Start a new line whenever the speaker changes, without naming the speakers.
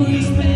Please, please.